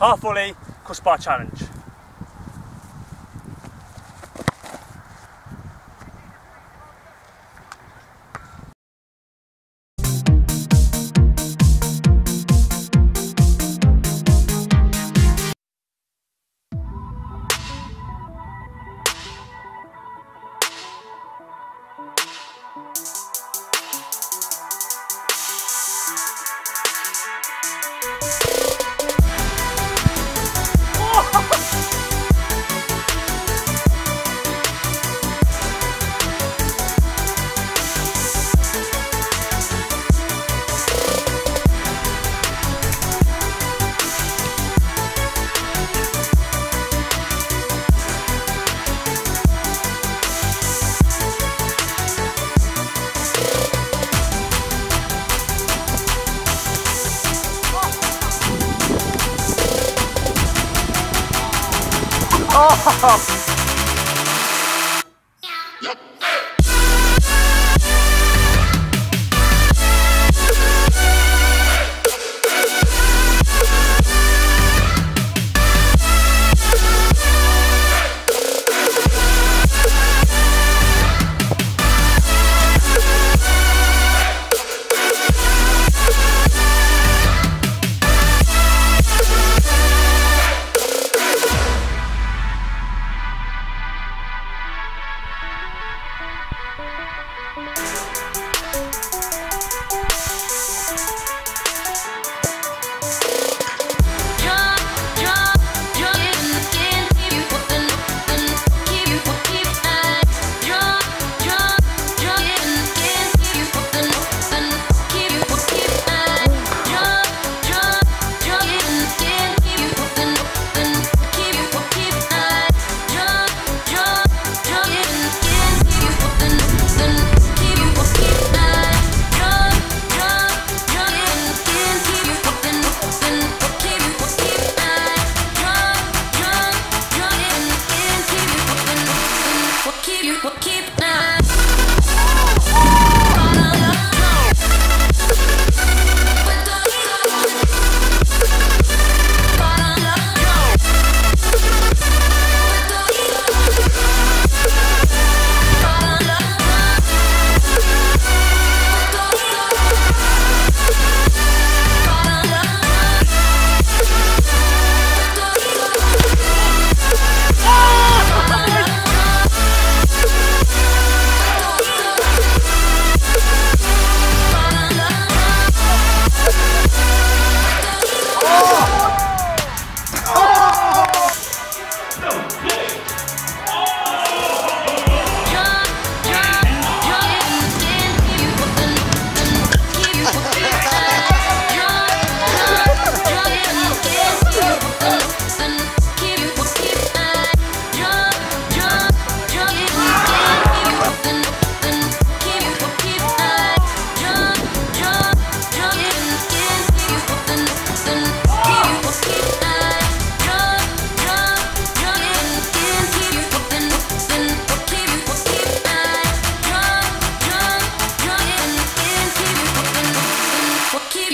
half volley crossbar challenge. Oh!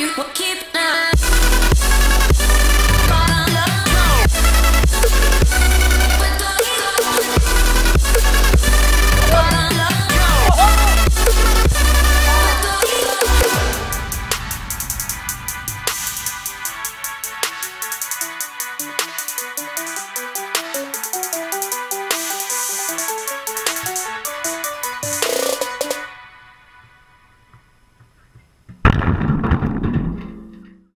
you.